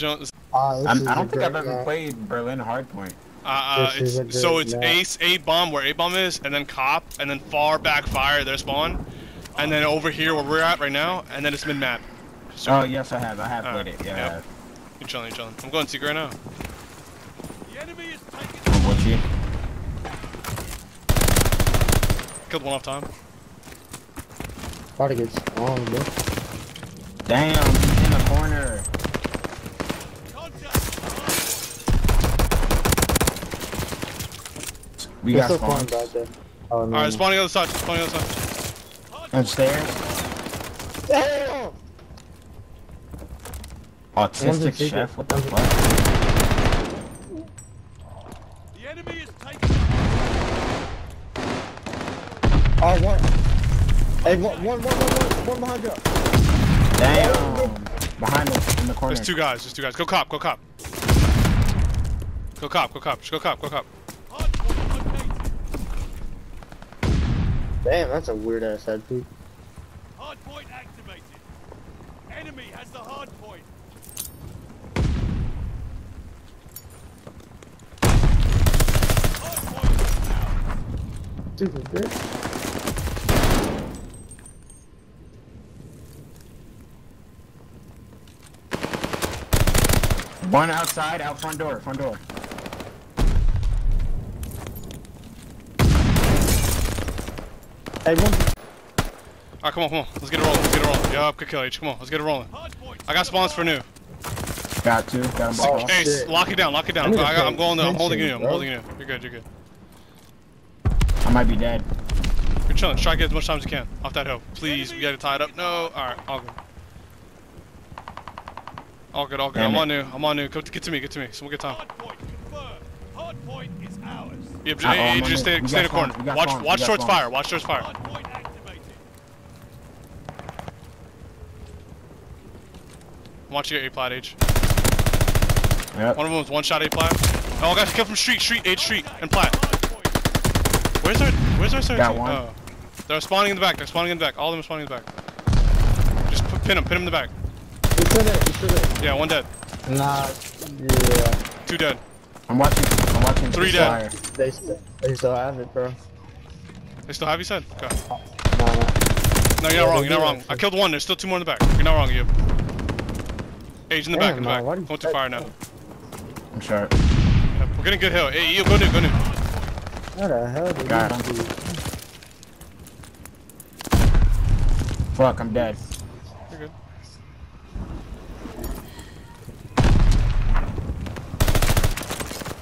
Jones. I'm, is I a don't think I've ever map. played Berlin Hardpoint. Uh, uh, it's, so it's map. ace A bomb where A bomb is, and then cop, and then far back fire their spawn, and then over here where we're at right now, and then it's mid map. So Oh yes, I have. I have Alright, played it. Yeah. yep. You're chilling, you're chilling. I'm going secret right now. I'm with you. Killed one off time. About to get strong, bro. Damn, he's in the corner. We They're got still flying spawns. back. Oh, no. All right, spawning other side, spawning other side. Upstairs. Damn! Autistic chef. What the fuck? The enemy is taking Oh, one. Hey, one, one, one, one, one, one behind you. Damn. Behind us in the corner. There's two guys, there's two guys. Go cop, go cop. Go cop, go cop, just go cop, go cop. Damn, that's a weird ass head, dude. Hardpoint activated. Enemy has the hardpoint. Hardpoint is out. Stupid bitch. One outside, out front door, front door. Hey, one. Alright, come on, come on. Let's get it rolling, let's get it rolling. Yup, good kill, H. Come on, let's get it rolling. I got spawns for new. Got two. Got them both. Hey, shit. lock it down, lock it down. need I got, I'm going, uh, I'm holding you, I'm bro. holding you. You're good, you're good. I might be dead. You're chilling. Try to get as much time as you can off that hill. Please, we got to tie it up. No. All right, all good. All good, all good. Damn I'm it. on new. I'm on new. Come, get to me. Get to me. So we'll get time. Hardpoint confirmed. Hardpoint is ours. Yep, Uh-oh, hey, just stay, stay in the corner. spawns, we got Watch, spawns, watch got towards spawns. fire. Watch towards fire. Hardpoint activated. Watch your A plat H. Yep. One of them was one shot A plat. Oh, guys, kill from street, street, H street, and plat. Where's our, where's our third Got one. Oh. They're spawning in the back. They're spawning in the back. All of them are spawning in the back. Just put, pin them. Pin them in the back. You should have, you should have. Yeah, one dead. Nah, yeah. Two dead. I'm watching. I'm watching. Three the dead. fire. They, still, they still have it, bro. They still have you said? Okay. Nah, nah. No, you're Yeah, not wrong. You're not wrong. I killed one. There's still two more in the back. You're not wrong, you. Age in the back, Damn, in the man, back. why do you Going to fire now. I'm sharp. Yep, We're getting good hill. Hey, you go new, go new. How the hell did Got you him. do? Fuck, I'm dead. You're good.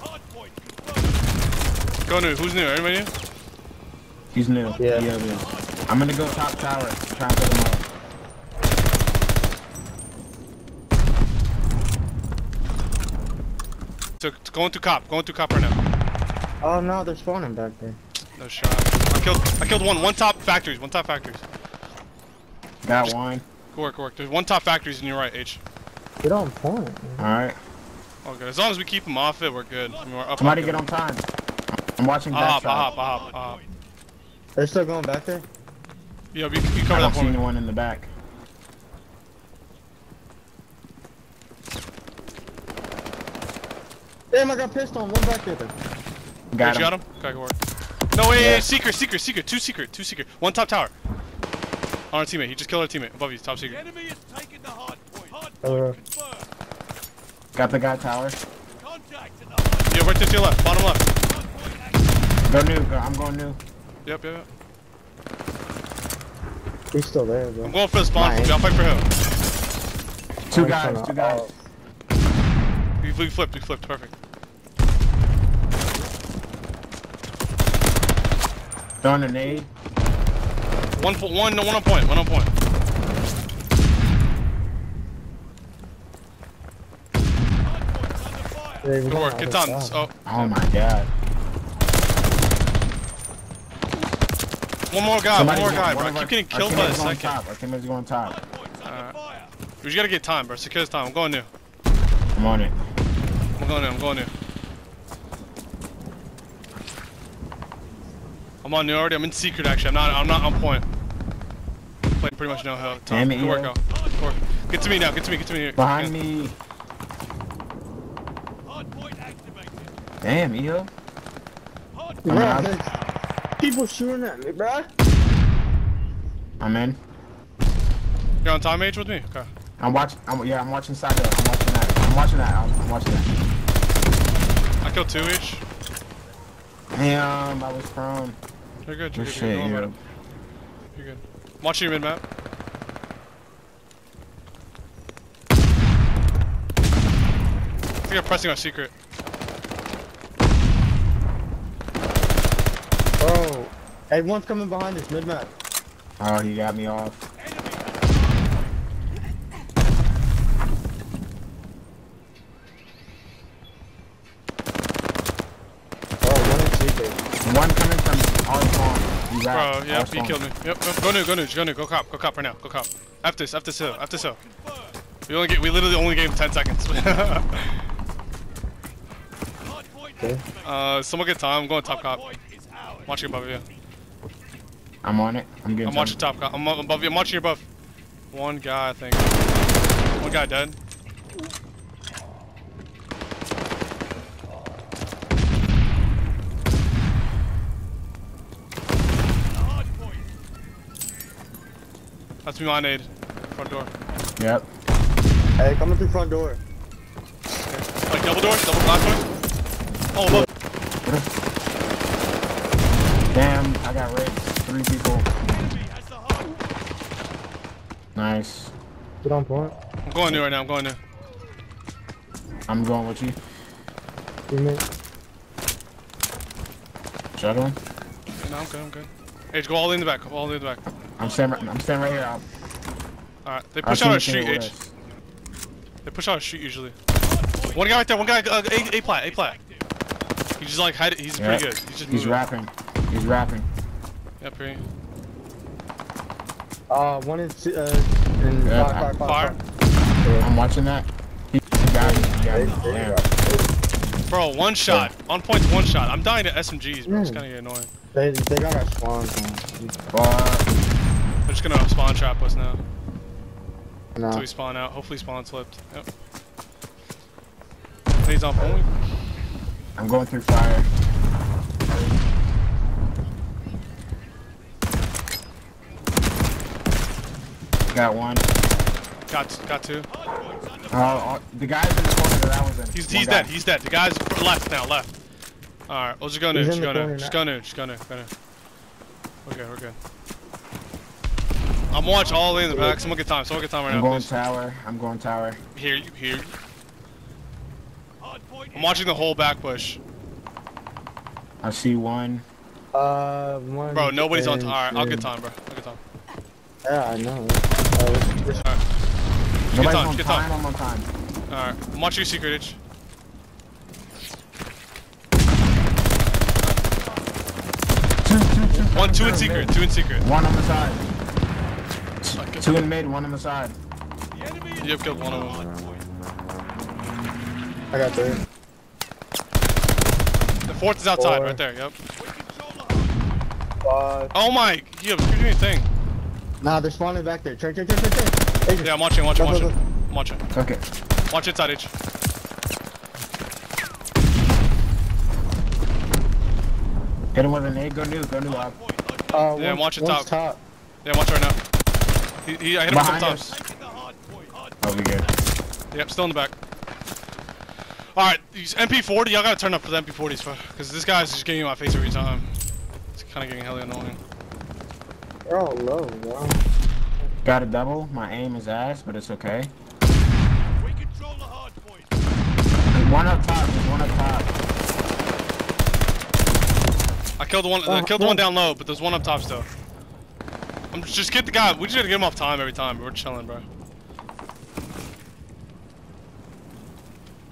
Hardpoint confirmed. Go new. Who's new? Everybody new? He's new. Yeah. Yeah, yeah. I'm gonna go top tower. Try and put him up. So, going to cop. Going to cop right now. Oh no, they're spawning back there. No shot. I killed. I killed one. One top factories. One top factories. Got one. Good work. Good work. There's one top factories in your right. H. Get on point. man. All right. Oh, good. As long as we keep them off it, we're good. I mean, we're up. Somebody up, get good. on time. I'm watching I'll back hop. Hop. Hop. Hop. They're still going back there? Yeah, you, you I cover don't that see for me. anyone in the back. Damn, I got pissed on. One back there. Got Wait, him. you got him? Okay, good work. No, wait, Yeah. yeah. secret, secret, secret. Two secret, two secret. One top tower. On our teammate. He just killed our teammate. Above you, top The secret. enemy has taken the hardpoint. Uh. Hardpoint confirmed. Got the guy tower. Contact at the hardpoint. Yeah, right there to your left. Bottom left. Hardpoint activated. Go new. Go, I'm going new. Yep, yep, yep. He's still there, bro. I'm going for the spawn. Nice. I'll fight for him. Two guys. Two guys. oh, We, we flipped, we flipped. Perfect. Throwing a nade. One, po- one, no, one on point. One on point. Hardpoint's under fire. there we Good work. Good Other times. side. Oh, Oh my god. One more guy. Somebody one more guy, one bro. of I our- keep getting our killed by the teammates going second. top. Our teammates going top. Hardpoint's under Alright. fire. We just gotta get time, bro. Secure this time. I'm going new. I'm on it. I'm going new. I'm going new. I'm on new already. I'm in secret actually. I'm not. I'm not on point. Played pretty much no hell. Damn it, Good work, Eo. Al. Good work. Get to me now. Get to me. Get to me. Here. Behind me. Damn, EO. Hard I'm Bro, out. there's people shooting at me, bro. I'm in. You're on time age with me? Okay. I'm watching. I'm, yeah, I'm watching side door. I'm watching that. I'm watching that. I'm, I'm watching that. I killed two each. Damn, I was prone. You're good. You're Good good. shit, You're, good. You're good. I'm watching your mid map. I think I'm pressing our secret. Hey, one's coming behind us, mid map. Oh, he got me off. Oh, one in secret. One coming from our farm. He Bro, wrapped. yep, he farm. killed me. Yep, yep. Go new, go new, go new, go cop, go cop right now, go cop. After this, after this hill, F this hill. We only get, we literally only gave him 10 seconds. Okay. uh, someone get time, I'm going top cop. point is ours. Watching above you. I'm on it. I'm getting. I'm watching top cop. I'm above you, I'm watching your above. One guy, I think. One guy dead. That's me, my nade. Front door. Yep. Hey, coming through front door. Like double door, double glass door. Oh, above. Damn, I got raped. Three people. Enemy has the hard Nice. Get on point. I'm going there right now, I'm going there. I'm going with you. Teammate. Shuttle. No, I'm good, I'm good. Hey, go all the way in the back, go all the way in the back. I'm standing. Right, I'm standing right here. I'll, Alright, they push see out a street, with H. us. They push out a street usually. One guy right there, one guy, uh, A, A plat, A plat. He's just like, hide, he's Yeah. pretty good. He's just He's moving. rapping. He's rapping. Yeah, pretty. Uh, one is se- uh, in Yeah, fire, fire, fire, Fire. I'm watching that. He he got me. He got me. fire. Bro, one shot. On point's one shot. I'm dying to SMGs, bro. It's Mm. kind of annoying. They, they got our spawns, man. Fuck. They're just gonna spawn trap us now. Nah. Until we spawn out. Hopefully spawn slipped. Yep. He's on point. I'm going through fire. Got one. Got got two. Oh, oh, the guy's in the corner that I was in. He's he's dead. He's dead. The guy's left now. Left. All right. We'll just go new. He's Just in go the new. corner Just now. go new. Just go new. Go new. We're good. We're good. I'm watch all the way in the back. Someone get time. Someone get time right I'm now. going Please. tower. I'm going tower. Here you. Here. I'm watching the whole back push. I see one. Uh, one. Bro, nobody's on. in- All right. I'll get time, bro. I'll get time. Yeah, I know. Uh, this- All right. Nobody's time, on get time. time. I'm on time. All right. I'm watching your secret itch. Two, two, two. One, two in Mid. secret. Two in secret. One on the side. Okay. Two in mid. One on the side. the enemy You've killed one of them. I got three. The fourth is outside, Four. right there. Yep. We control the hard Five. Oh my! Yeah, you're doing your thing. Nah, they're spawning back there. Train, train, train, train, train. Hey, Yeah, I'm watching. Watching. Go, go, Watching. I'm watching. Okay. Watch inside H. Hit him with an egg. Go new. Go new up. Uh, Yeah, one- watch it one's top. Yeah, watch right now. He, he, I hit him a couple Behind times. us. Taking the hard point. Hard Oh, we good. Yep, still in the back. Alright, these MP40, y'all gotta turn up for the MP40s, because this guy's just getting in my face every time. It's kinda getting hella annoying. They're all low, bro. Got a double. My aim is ass, but it's okay. We control the hard point. One up top. There's one up top. I killed the one, I Oh, killed the one down low, but there's one up top still. I'm just, just get the guy, we just gotta get him off time every time, we're chilling, bro.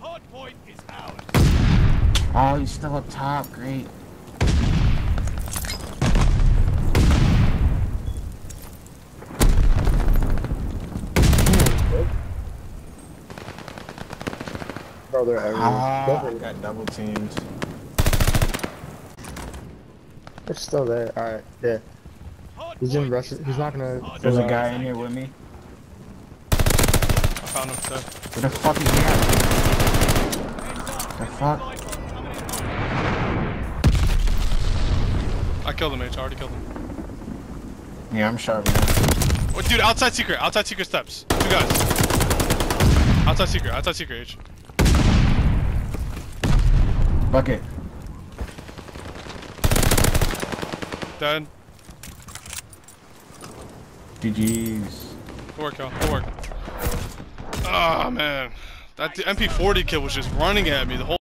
Hard point is ours. Oh, he's still up top. Great. Bro, they're everywhere. Ah, I for got double teamed. They're still there. Alright, yeah. He's in point rush. He's not gonna. There's a guy in here with me. I found him, so. Where the fuck is he at? The fuck? I killed him, H. I already killed him. Yeah, I'm sharp now. Oh, dude, outside secret. Outside secret steps. Two guys. Outside secret. Outside secret, H. Bucket. Dead. GG's. Y'all. Good work. Ah, man. That MP40 kill was just running at me the whole